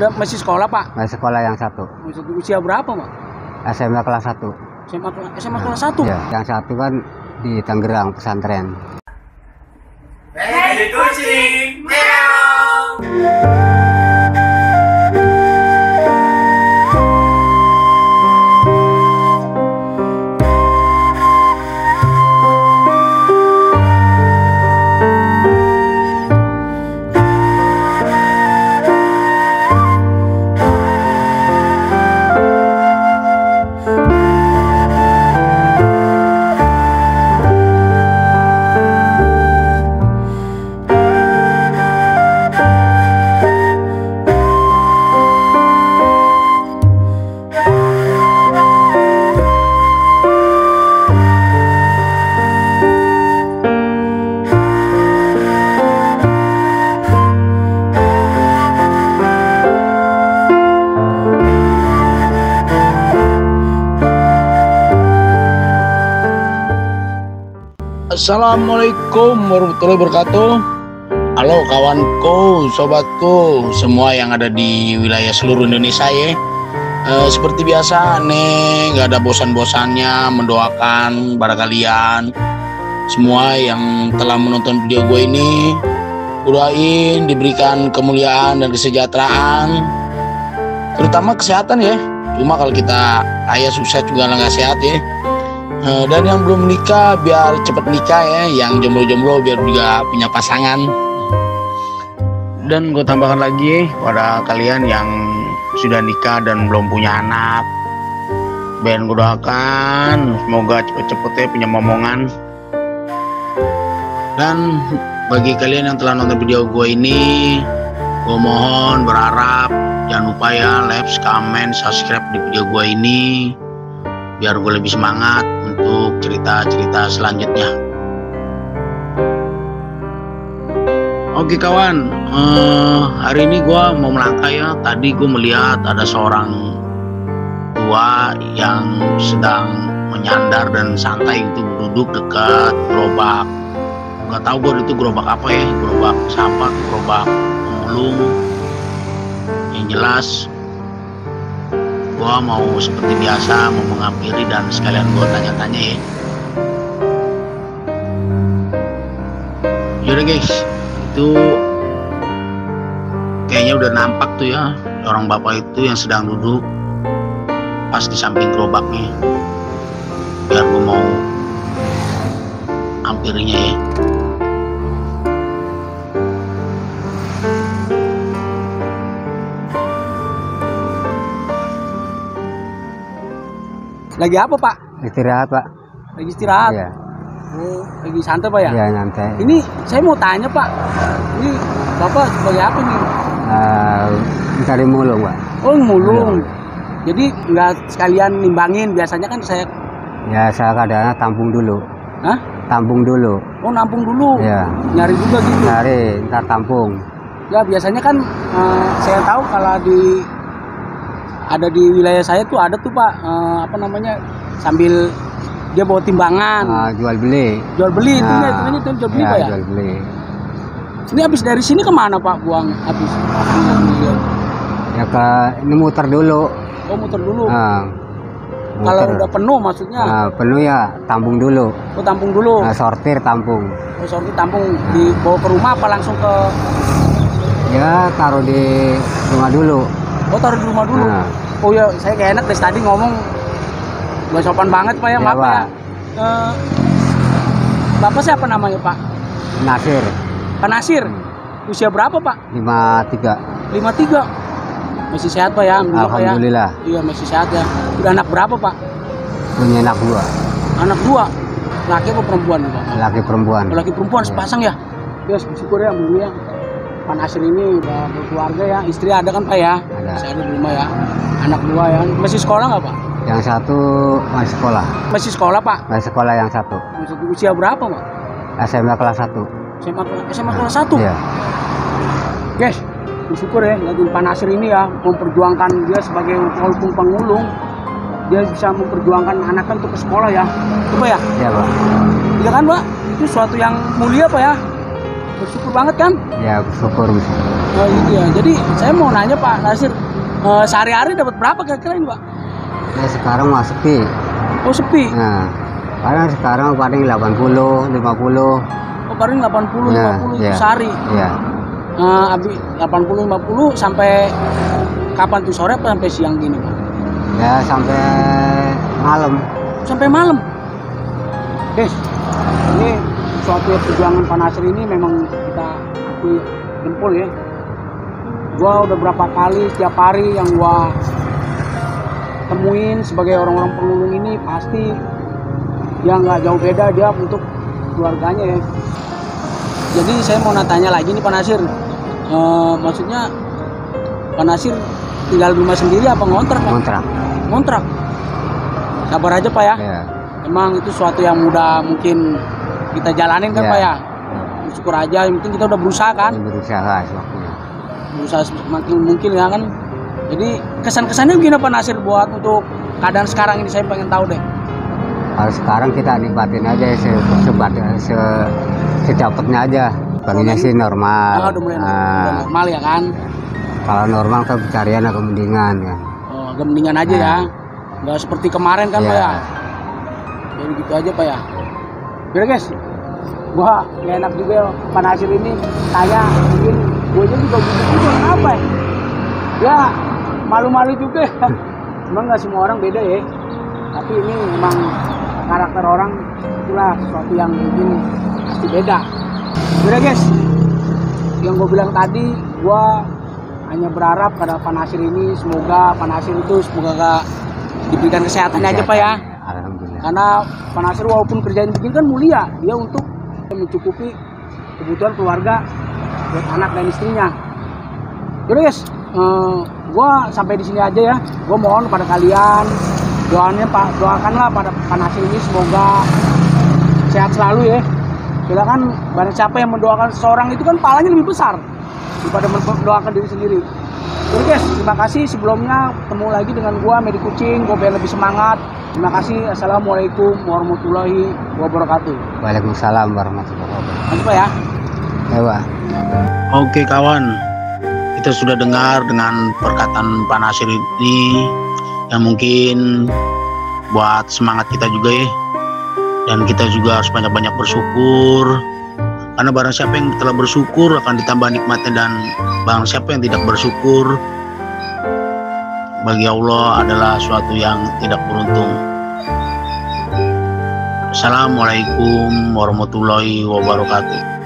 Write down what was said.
Udah masih sekolah pak? Masih sekolah yang satu. Usia berapa pak? SMA kelas 1. SMA, SMA kelas 1? Ya, yang satu kan di Tangerang pesantren. Baby kucing meow. Assalamualaikum warahmatullahi wabarakatuh. Halo kawanku, sobatku, semua yang ada di wilayah seluruh Indonesia ya. Eh, seperti biasa nih, nggak ada bosan-bosannya mendoakan pada kalian semua yang telah menonton video gue ini. Doain diberikan kemuliaan dan kesejahteraan, terutama kesehatan ya. Cuma kalau kita kaya sukses juga nggak sehat ya. Eh, dan yang belum menikah biar cepet nikah ya yang jomblo-jomblo biar juga punya pasangan. Dan gue tambahkan lagi pada kalian yang sudah nikah dan belum punya anak. Ben gue doakan semoga cepet-cepet ya punya momongan. Dan bagi kalian yang telah nonton video gue ini gue mohon berharap jangan lupa ya like, comment, subscribe di video gue ini biar gue lebih semangat untuk cerita-cerita selanjutnya. Oke kawan, eh, hari ini gue mau melangkah ya. Tadi gue melihat ada seorang tua yang sedang menyandar dan santai itu duduk dekat gerobak. Gak tahu gue itu gerobak apa ya, gerobak sampah, gerobak pemulung. Yang jelas gua mau seperti biasa mau menghampiri dan sekalian gua tanya-tanya ya. Yaudah guys. Itu kayaknya udah nampak tuh ya orang bapak itu yang sedang duduk pas di samping gerobaknya. Biar gua mau hampirinya ya Lagi apa pak? Istirahat, Pak. Lagi istirahat? Iya. Oh, lagi santai pak ya? Iya, nyantai. Ini saya mau tanya pak, ini bapak sebagai apa nih? Eh, mencari mulung, Pak. Oh mulung. Jadi nggak sekalian nimbangin, biasanya kan saya, Ya, saya kadang tampung dulu. Hah? Tampung dulu. oh nampung dulu, Ya. nyari juga gitu. Cari, ntar tampung. Ya biasanya kan eh, saya tahu kalau di ada di wilayah saya tuh ada tuh pak eh, apa namanya sambil dia bawa timbangan Ah, jual beli. jual beli itu Nah, ya itu itu jual beli ya, pak ya jual beli. ini habis dari sini ke mana pak buang habis Ya ke ini muter dulu. oh muter dulu Ah, kalau muter. udah penuh maksudnya Ah, penuh ya tampung dulu. oh tampung dulu Nah, sortir tampung. oh sorti tampung dibawa ke rumah apa langsung ke Ya taruh di rumah dulu. Oh taruh di rumah dulu. Nah, oh ya saya kayak enak dari tadi ngomong. Gak sopan banget pak ya Ya, maaf Pak. ya. Eh, bapak siapa namanya pak? Nasir Pak Nasir usia berapa pak? 53. 53 masih sehat pak ya? Alhamdulillah, Pak, ya. Iya masih sehat ya. Udah anak berapa pak? Punya anak dua, anak dua? Laki apa perempuan pak? Laki perempuan. Laki perempuan Iya. sepasang ya? Ya bersyukur ya alhamdulillah Pak Nasir ini udah berkeluarga ya istri ada kan pak ya Ada. masih ada di rumah ya anak dua ya masih sekolah nggak pak Yang satu masih sekolah. masih sekolah pak Masih sekolah yang satu. masih usia berapa pak SMA kelas 1. SMA kelas SMA kelas satu Iya. guys bersyukur ya lagi Pak Nasir ini ya memperjuangkan dia sebagai walaupun pengulung dia bisa memperjuangkan anaknya untuk ke sekolah ya coba ya Iya, Pak. ya kan pak itu suatu yang mulia pak ya bersyukur banget kan Ya bersyukur bisa. oh gitu ya jadi saya mau nanya Pak Nasir eh, sehari-hari dapat berapa kira-kira ini Pak Ya sekarang mah sepi. oh sepi Nah, paling sekarang paling 80, 50. oh paling 80 Ya, 50 ya. sehari Ya, Eh, abi 80 50 sampai kapan tuh sore apa sampai siang gini Pak ya sampai malam. sampai malam guys ini suatu perjuangan Pak Nasir ini memang kita akui jempol ya gua udah berapa kali setiap hari yang gua temuin sebagai orang-orang penulung ini pasti yang nggak jauh beda dia untuk keluarganya ya jadi saya mau tanya lagi nih Pak Nasir Eh, maksudnya Pak Nasir tinggal di rumah sendiri apa ngontrak Pak? Kontrak. ngontrak sabar aja Pak ya Ya. Emang itu suatu yang mudah mungkin kita jalanin kan Ya. Pak ya. Syukur aja, yang penting kita udah berusaha kan, Ini berusaha sewaktunya. berusaha semakin mungkin ya kan. Jadi kesan-kesannya gimana Pak Nasir buat untuk keadaan sekarang ini saya pengen tahu deh. Kalau sekarang kita nikmatin aja se sebat se sedapatnya aja. Pengennya sih normal. Ah, udah mulai Nah, udah normal ya kan. kalau normal kan pencarian agak mendingan kan. Oh, agak mendingan aja ya. Nggak seperti kemarin kan Pak Iya. ya. Jadi gitu aja Pak ya. Yaudah guys, gua nggak enak juga ya, Pak Nasir ini tanya mungkin gue juga gitu juga kenapa ya? Ya malu-malu juga. Emang nggak semua orang beda ya. Tapi ini memang karakter orang itulah sesuatu yang mungkin pasti beda. Yaudah guys, yang gue bilang tadi, gue hanya berharap pada Pak Nasir ini semoga Pak Nasir itu semoga gak diberikan kesehatan aja Pak ya. Karena Pak Nasir walaupun kerjaan begini kan mulia, dia untuk mencukupi kebutuhan keluarga buat anak dan istrinya. Yaudah guys, eh, gua sampai di sini aja ya. Gua mohon pada kalian doanya Pak, doakanlah pada Pak Nasir ini semoga sehat selalu ya. Silakan banyak siapa yang mendoakan seseorang itu kan pahalanya lebih besar daripada mendoakan diri sendiri. Oke guys, terima kasih sebelumnya ketemu lagi dengan gua Medi Kucing, gua biar lebih semangat. Terima kasih. Assalamualaikum warahmatullahi wabarakatuh. Waalaikumsalam warahmatullahi wabarakatuh. Lanjut Pak ya. Ya, Pak. Oke kawan, kita sudah dengar dengan perkataan Pak Nasir ini yang mungkin buat semangat kita juga ya. Dan kita juga harus banyak-banyak bersyukur. Karena barang siapa yang telah bersyukur akan ditambah nikmatnya dan barang siapa yang tidak bersyukur bagi Allah adalah suatu yang tidak beruntung. Assalamualaikum warahmatullahi wabarakatuh.